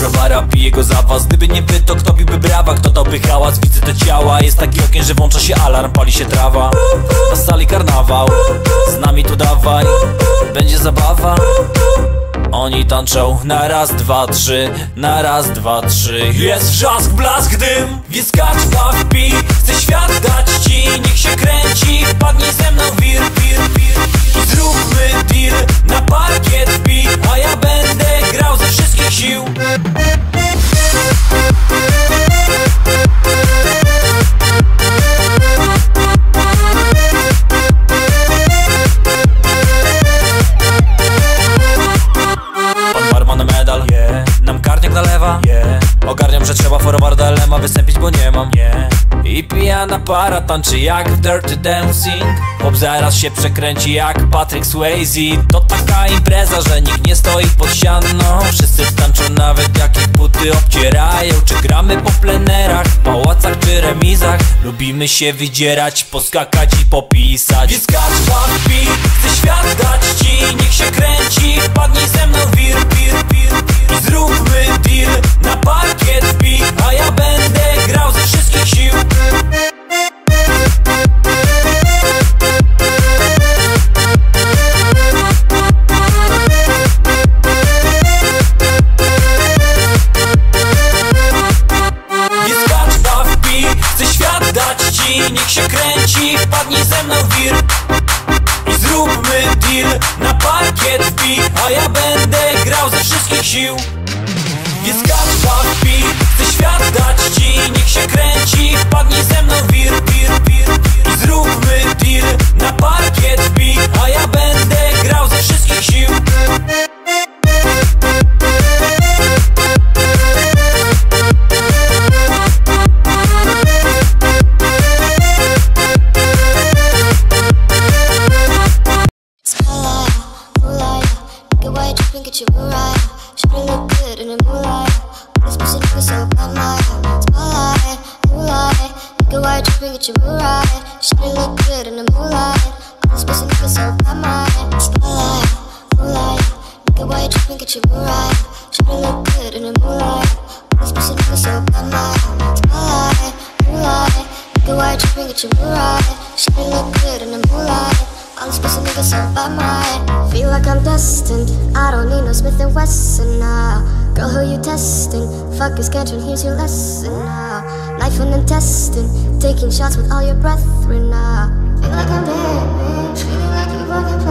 browara, pije go za was. Gdyby nie wy, to kto biłby brawa, kto dałby hałas? Widzę te ciała, jest taki okien, że włącza się alarm Pali się trawa, na sali karnawał. Z nami tu dawaj, będzie zabawa. Oni tańczą na raz, dwa, trzy, na raz, dwa, trzy. Jest wrzask, blask, dym, więc skacz, baw, pij Chcę świat dać ci, niech się kręci yeah. Ogarniam, że trzeba forwarda lema wystąpić, bo nie mam, yeah. I pijana para tańczy jak w Dirty Dancing. Chłop zaraz się przekręci jak Patrick Swayze. To taka impreza, że nikt nie stoi pod ścianą. Wszyscy tańczą nawet jak ich buty obcierają. Czy gramy po plenerach, pałacach czy remizach? Lubimy się wydzierać, poskakać i popisać. Więc skacz, kręci, wpadnij ze mną wir I zróbmy deal, na parkiet wbij A ja będę grał ze wszystkich sił. Nie skacz, baw, pij, chcę świat dać ci Niech się kręci, wpadnij ze mną wir, wir right. Should look good in the moonlight. This pussy nigga so bad, my Spotlight, moonlight, get white dripping, get you right. Should look good in the moonlight. This pussy nigga so bad, my Spotlight, moonlight, get white dripping, get you right. Should look good in the moonlight. This pussy nigga so bad, my Spotlight, moonlight, get white dripping, get you right. Should look good in the moonlight. All these pussy niggas so bad, my Feel like I'm destined. I don't need no Smith and Wesson now Girl, who you testing? Fuck is schedule, here's your lesson now Knife and testing. Taking shots with all your brethren now Feel like I'm dead, Feeling like you fucking